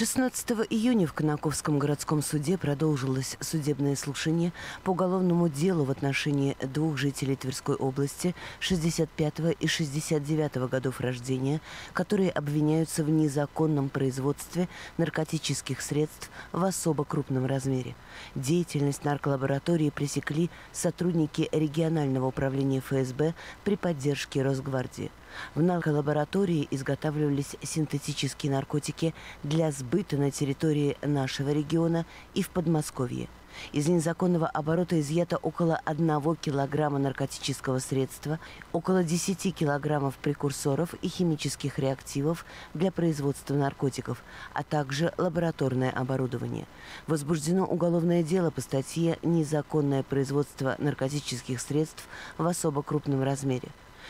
16 июня в Конаковском городском суде продолжилось судебное слушание по уголовному делу в отношении двух жителей Тверской области 65 и 69 годов рождения, которые обвиняются в незаконном производстве наркотических средств в особо крупном размере. Деятельность нарколаборатории пресекли сотрудники регионального управления ФСБ при поддержке Росгвардии. В нарколаборатории изготавливались синтетические наркотики для сбыта на территории нашего региона и в Подмосковье. Из незаконного оборота изъято около 1 килограмма наркотического средства, около 10 килограммов прекурсоров и химических реактивов для производства наркотиков, а также лабораторное оборудование. Возбуждено уголовное дело по статье «Незаконное производство наркотических средств в особо крупном размере».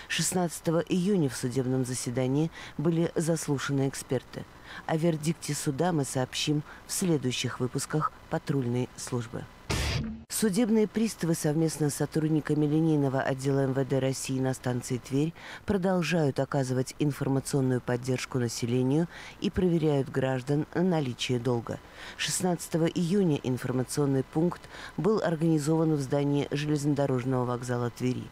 16 июня в судебном заседании были заслушаны эксперты. О вердикте суда мы сообщим в следующих выпусках патрульной службы. Судебные приставы совместно с сотрудниками линейного отдела МВД России на станции Тверь продолжают оказывать информационную поддержку населению и проверяют граждан на наличие долга. 16 июня информационный пункт был организован в здании железнодорожного вокзала Твери.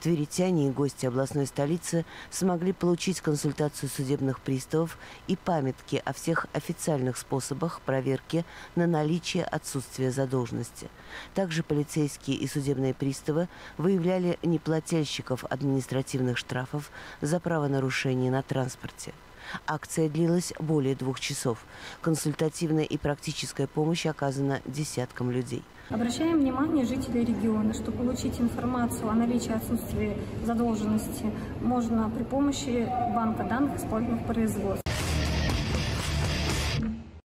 Тверитяне и гости областной столицы смогли получить консультацию судебных приставов и памятки о всех официальных способах проверки на наличие отсутствия задолженности. Также полицейские и судебные приставы выявляли неплательщиков административных штрафов за правонарушение на транспорте. Акция длилась более двух часов. Консультативная и практическая помощь оказана десяткам людей. Обращаем внимание жителей региона, что получить информацию о наличии отсутствия задолженности можно при помощи банка данных исполнительных производств.